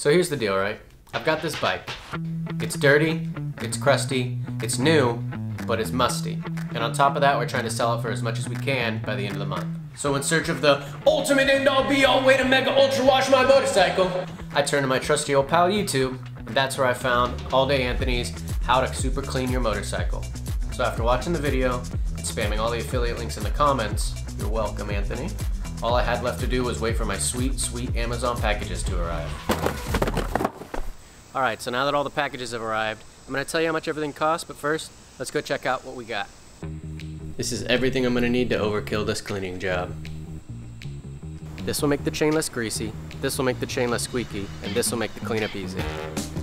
So here's the deal, right? I've got this bike. It's dirty, it's crusty, it's new, but it's musty. And on top of that, we're trying to sell it for as much as we can by the end of the month. So in search of the ultimate end-all be-all way to mega ultra wash my motorcycle, I turned to my trusty old pal YouTube, and that's where I found All Day Anthony's How to Super Clean Your Motorcycle. So after watching the video and spamming all the affiliate links in the comments, you're welcome, Anthony. All I had left to do was wait for my sweet, sweet Amazon packages to arrive. All right, so now that all the packages have arrived, I'm gonna tell you how much everything costs, but first, let's go check out what we got. This is everything I'm gonna need to overkill this cleaning job. This will make the chain less greasy, this will make the chain less squeaky, and this will make the cleanup easy.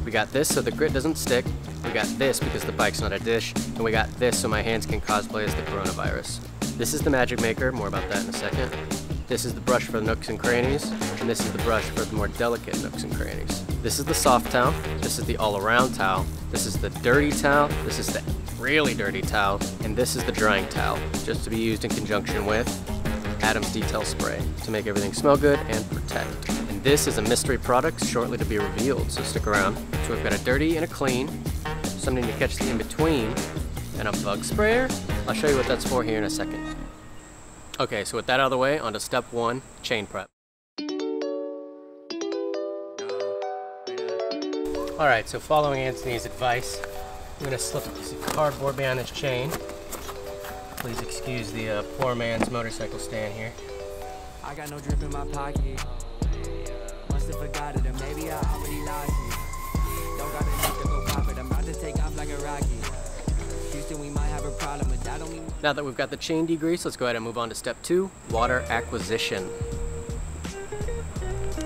We got this so the grit doesn't stick, we got this because the bike's not a dish, and we got this so my hands can cosplay as the coronavirus. This is the Magic Maker, more about that in a second. This is the brush for the nooks and crannies, and this is the brush for the more delicate nooks and crannies. This is the soft towel, this is the all-around towel, this is the dirty towel, this is the really dirty towel, and this is the drying towel, just to be used in conjunction with Adam's Detail Spray to make everything smell good and protect. And this is a mystery product shortly to be revealed, so stick around. So we've got a dirty and a clean, something to catch the in-between, and a bug sprayer. I'll show you what that's for here in a second. Okay, so with that out of the way, on to step one, chain prep. Alright, so following Anthony's advice, I'm going to slip a piece of cardboard behind this chain. Please excuse the uh, poor man's motorcycle stand here. I got no drip in my pocket. Must have forgot it, or maybe I already lost it. Don't got enough to go Houston, we might have a problem, but that don't mean. Now that we've got the chain degreased, let's go ahead and move on to step two, water acquisition.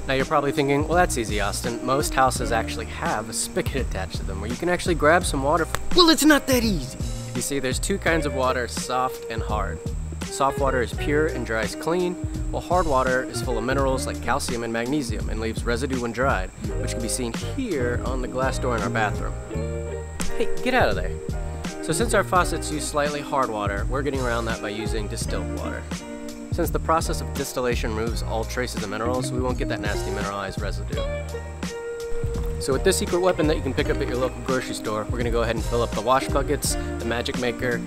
Now you're probably thinking, well that's easy Austin. Most houses actually have a spigot attached to them where you can actually grab some water. Well it's not that easy. You see there's two kinds of water, soft and hard. Soft water is pure and dries clean, while hard water is full of minerals like calcium and magnesium and leaves residue when dried, which can be seen here on the glass door in our bathroom. Hey, get out of there. So since our faucets use slightly hard water, we're getting around that by using distilled water. Since the process of distillation removes all traces of minerals, we won't get that nasty mineralized residue. So with this secret weapon that you can pick up at your local grocery store, we're gonna go ahead and fill up the wash buckets, the magic maker,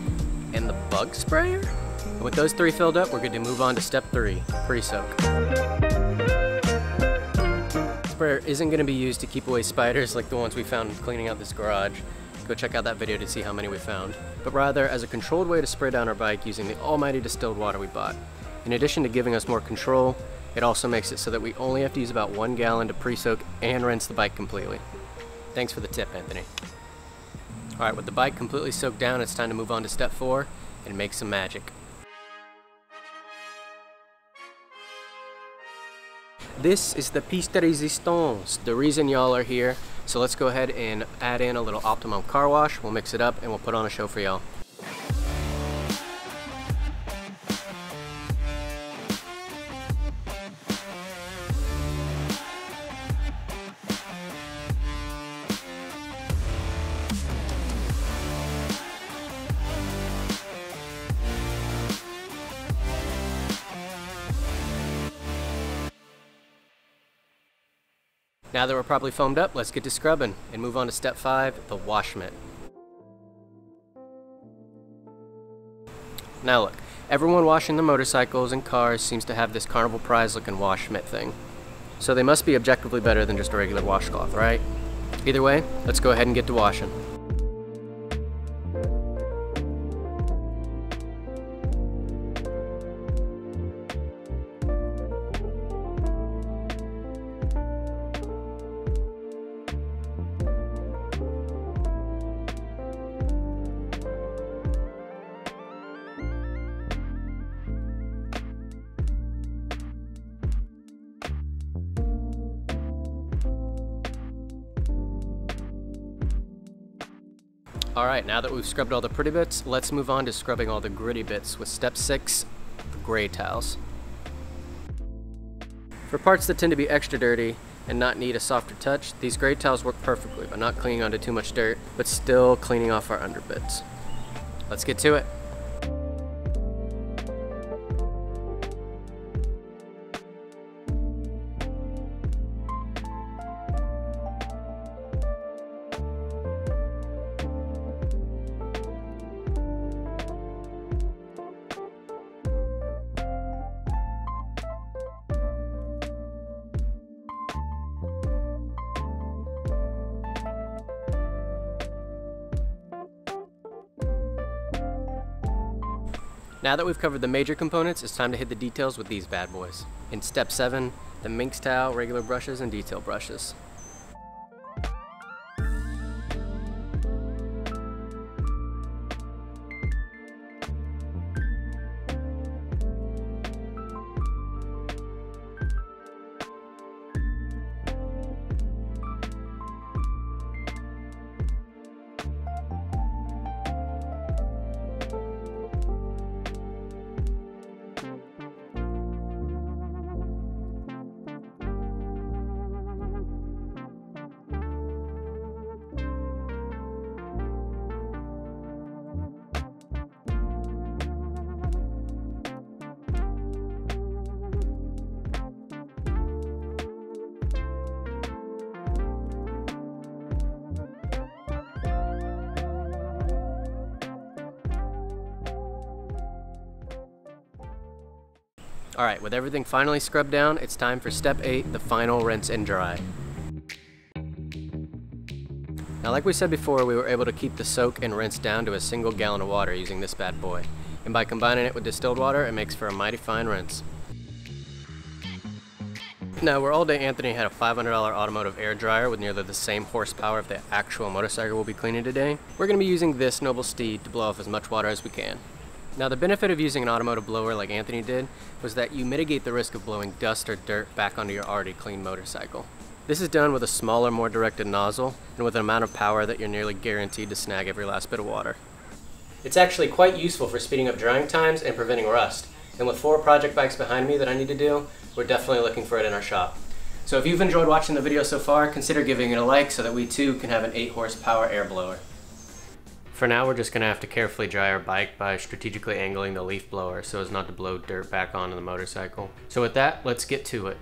and the bug sprayer? And with those three filled up, we're good to move on to step three, pre-soak. Sprayer isn't gonna be used to keep away spiders like the ones we found cleaning out this garage. Go check out that video to see how many we found. But rather as a controlled way to spray down our bike using the almighty distilled water we bought. In addition to giving us more control, it also makes it so that we only have to use about one gallon to pre-soak and rinse the bike completely. Thanks for the tip, Anthony. Alright, with the bike completely soaked down, it's time to move on to step four and make some magic. This is the piece de resistance, the reason y'all are here. So let's go ahead and add in a little Optimum car wash. We'll mix it up and we'll put on a show for y'all. Now that we're properly foamed up, let's get to scrubbing and move on to step five, the wash mitt. Now look, everyone washing the motorcycles and cars seems to have this carnival prize looking wash mitt thing. So they must be objectively better than just a regular washcloth, right? Either way, let's go ahead and get to washing. Alright, now that we've scrubbed all the pretty bits, let's move on to scrubbing all the gritty bits with step 6, the gray towels. For parts that tend to be extra dirty and not need a softer touch, these gray towels work perfectly by not clinging onto too much dirt, but still cleaning off our underbits. Let's get to it. Now that we've covered the major components, it's time to hit the details with these bad boys. In step 7, the Minx towel, regular brushes, and detail brushes. Alright, with everything finally scrubbed down, it's time for step 8, the final rinse and dry. Now like we said before, we were able to keep the soak and rinse down to a single gallon of water using this bad boy. And by combining it with distilled water, it makes for a mighty fine rinse. Now, where All Day Anthony had a $500 automotive air dryer with nearly the same horsepower of the actual motorcycle we'll be cleaning today, we're going to be using this noble steed to blow off as much water as we can. Now the benefit of using an automotive blower like Anthony did was that you mitigate the risk of blowing dust or dirt back onto your already clean motorcycle. This is done with a smaller, more directed nozzle and with an amount of power that you're nearly guaranteed to snag every last bit of water. It's actually quite useful for speeding up drying times and preventing rust. And with four project bikes behind me that I need to do, we're definitely looking for it in our shop. So if you've enjoyed watching the video so far, consider giving it a like so that we too can have an 8 horsepower air blower. For now, we're just going to have to carefully dry our bike by strategically angling the leaf blower so as not to blow dirt back onto the motorcycle. So with that, let's get to it.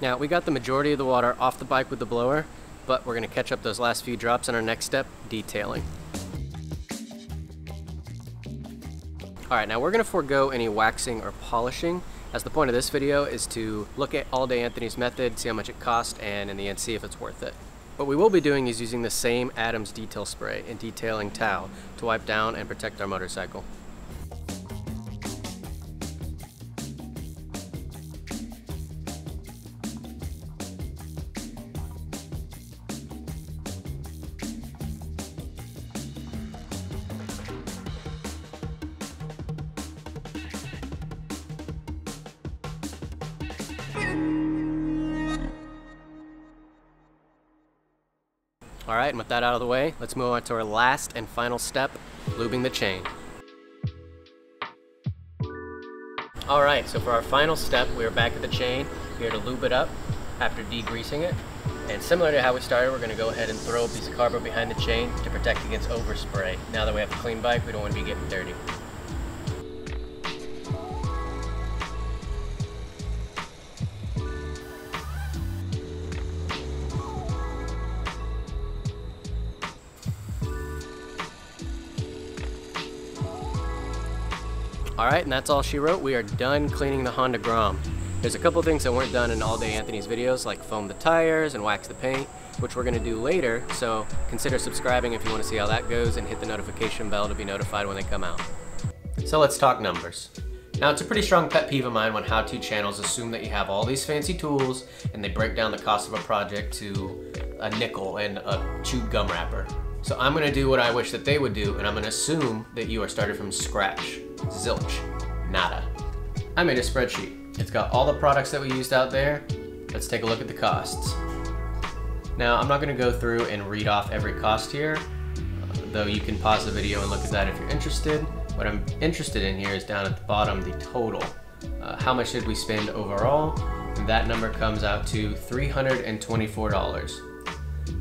Now, we got the majority of the water off the bike with the blower, but we're going to catch up those last few drops in our next step, detailing. Alright, now we're going to forego any waxing or polishing, as the point of this video is to look at All Day Anthony's method, see how much it cost, and in the end see if it's worth it. What we will be doing is using the same Adams detail spray and detailing towel to wipe down and protect our motorcycle. Alright, and with that out of the way, let's move on to our last and final step, lubing the chain. Alright, so for our final step, we are back at the chain, here to lube it up after degreasing it. And similar to how we started, we're to go ahead and throw a piece of cardboard behind the chain to protect against overspray. Now that we have a clean bike, we don't want to be getting dirty. Alright, and that's all she wrote. We are done cleaning the Honda Grom. There's a couple things that weren't done in All Day Anthony's videos, like foam the tires and wax the paint, which we're to do later, so consider subscribing if you want to see how that goes and hit the notification bell to be notified when they come out. So let's talk numbers. Now it's a pretty strong pet peeve of mine when how-to channels assume that you have all these fancy tools and they break down the cost of a project to a nickel and a chewed gum wrapper. So I'm gonna do what I wish that they would do, and I'm gonna assume that you are started from scratch. Zilch. Nada. I made a spreadsheet. It's got all the products that we used out there. Let's take a look at the costs. Now, I'm not gonna go through and read off every cost here, though you can pause the video and look at that if you're interested. What I'm interested in here is down at the bottom, the total. Uh, how much did we spend overall? And that number comes out to $324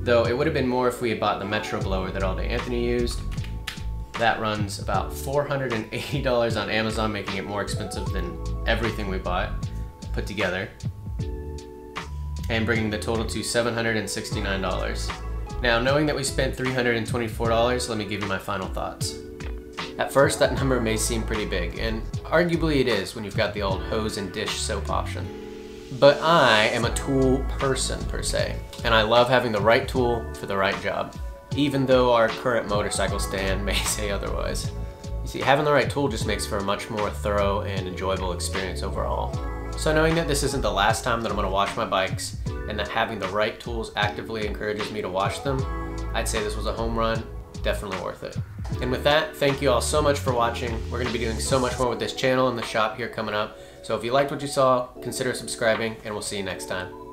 though it would have been more if we had bought the Metro blower that All Anthony used. That runs about $480 on Amazon, making it more expensive than everything we bought put together, and bringing the total to $769. Now, knowing that we spent $324, let me give you my final thoughts. At first, that number may seem pretty big, and Arguably it is when you've got the old hose and dish soap option. But I am a tool person per se, and I love having the right tool for the right job, even though our current motorcycle stand may say otherwise. You see, having the right tool just makes for a much more thorough and enjoyable experience overall. So knowing that this isn't the last time that I'm gonna wash my bikes, and that having the right tools actively encourages me to wash them, I'd say this was a home run, definitely worth it. And with that, thank you all so much for watching. We're gonna be doing so much more with this channel and the shop here coming up. So if you liked what you saw, consider subscribing and we'll see you next time.